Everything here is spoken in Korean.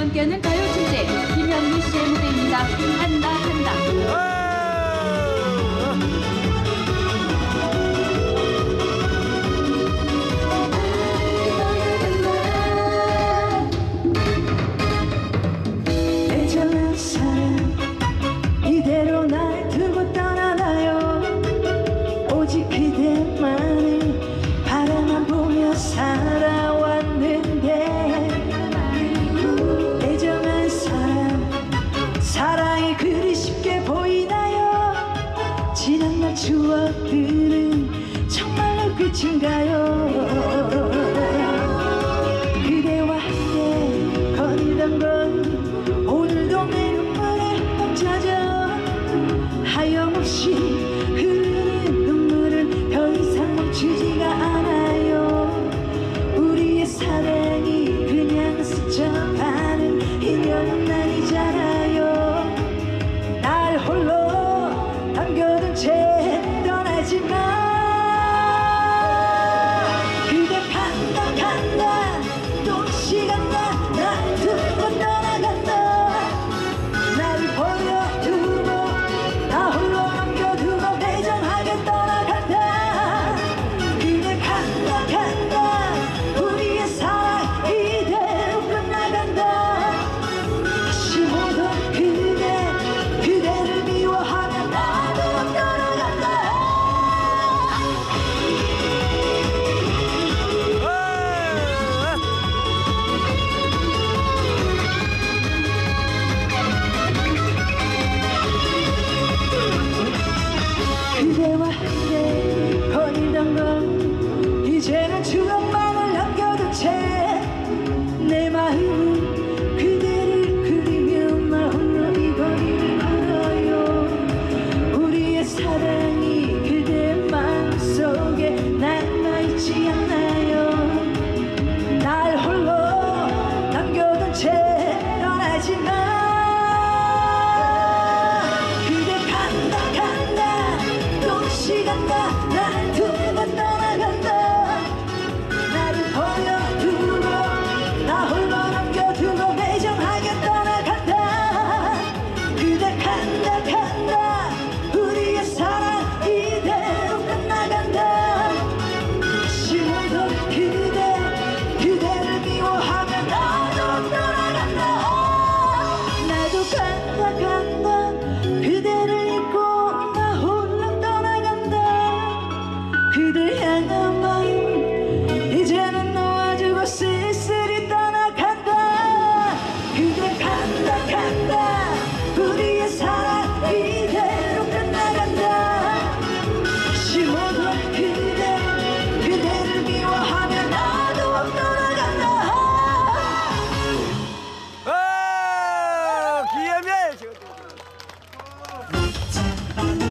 함께하는 가요 축제 김현미 씨의 무대입니다. 한 지난 날 추억들은 정말로 끝인가요? 했던 건 이제는 추억만을 남겨둔 채 내 마음은 그대를 그리며 나 홀로 이 거리를 걸어요. 우리의 사랑이 그대 마음속